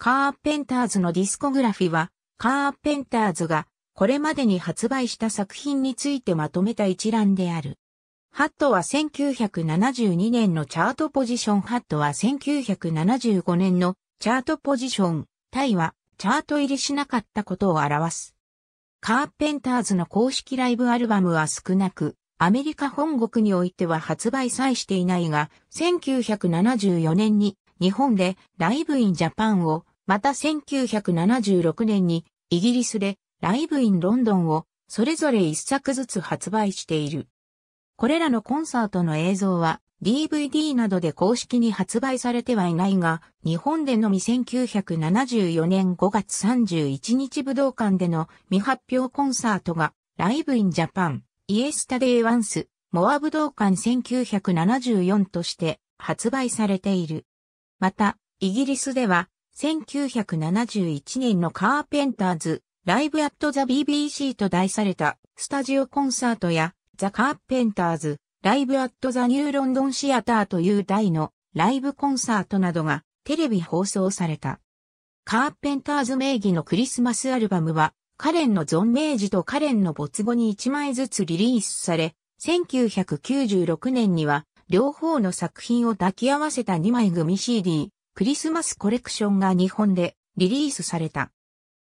カーペンターズのディスコグラフィは、カーペンターズがこれまでに発売した作品についてまとめた一覧である。ハットは1972年のチャートポジション、ハットは1975年のチャートポジション、タイはチャート入りしなかったことを表す。カーペンターズの公式ライブアルバムは少なく、アメリカ本国においては発売さえしていないが、1974年に日本でライブインジャパンを、また1976年にイギリスでライブインロンドンをそれぞれ一作ずつ発売している。これらのコンサートの映像は DVD などで公式に発売されてはいないが、日本でのみ1974年5月31日武道館での未発表コンサートが Live in Japan、Yesterday Once More 武道館1974として発売されている。また、イギリスでは1971年のカーペンターズライブアットザ BBC と題されたスタジオコンサートやザ・カーペンターズライブアットザ・ニューロンドンシアターという題のライブコンサートなどがテレビ放送された。カーペンターズ名義のクリスマスアルバムはカレンの存命時とカレンの没後に1枚ずつリリースされ、1996年には両方の作品を抱き合わせた2枚組 CD、クリスマスコレクションが日本でリリースされた。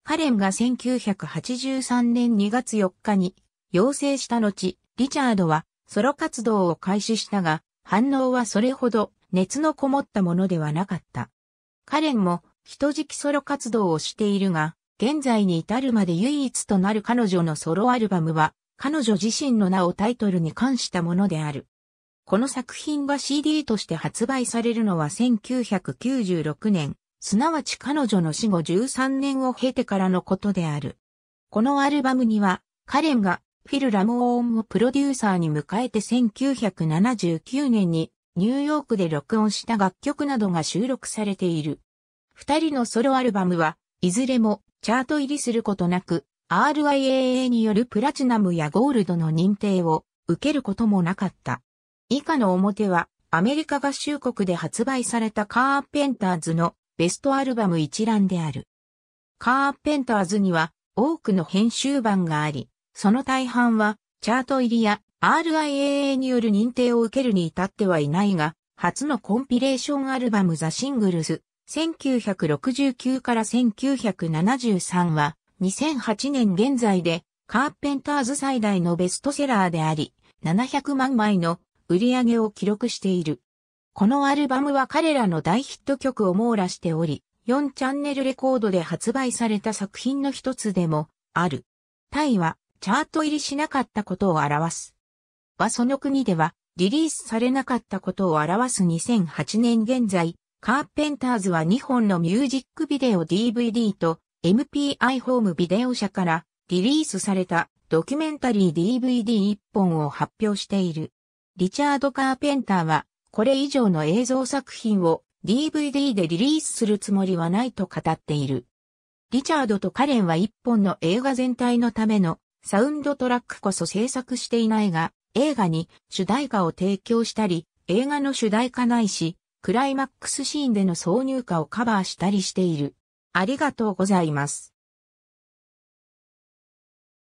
カレンが1983年2月4日に要請した後、リチャードはソロ活動を開始したが、反応はそれほど熱のこもったものではなかった。カレンも人敷ソロ活動をしているが、現在に至るまで唯一となる彼女のソロアルバムは、彼女自身の名をタイトルに関したものである。この作品が CD として発売されるのは1996年、すなわち彼女の死後13年を経てからのことである。このアルバムには、カレンがフィル・ラモーンをプロデューサーに迎えて1979年にニューヨークで録音した楽曲などが収録されている。二人のソロアルバムはいずれもチャート入りすることなく RIAA によるプラチナムやゴールドの認定を受けることもなかった。以下の表はアメリカ合衆国で発売されたカーペンターズのベストアルバム一覧である。カーペンターズには多くの編集版があり、その大半はチャート入りや RIAA による認定を受けるに至ってはいないが、初のコンピレーションアルバムザ・シングルズ1969から1973は2008年現在でカーペンターズ最大のベストセラーであり、700万枚の売り上げを記録している。このアルバムは彼らの大ヒット曲を網羅しており、4チャンネルレコードで発売された作品の一つでもある。タイはチャート入りしなかったことを表す。はその国ではリリースされなかったことを表す2008年現在、カーペンターズは2本のミュージックビデオ DVD と MPI ホームビデオ社からリリースされたドキュメンタリー DVD1 本を発表している。リチャード・カーペンターはこれ以上の映像作品を DVD でリリースするつもりはないと語っている。リチャードとカレンは一本の映画全体のためのサウンドトラックこそ制作していないが、映画に主題歌を提供したり、映画の主題歌ないし、クライマックスシーンでの挿入歌をカバーしたりしている。ありがとうございます。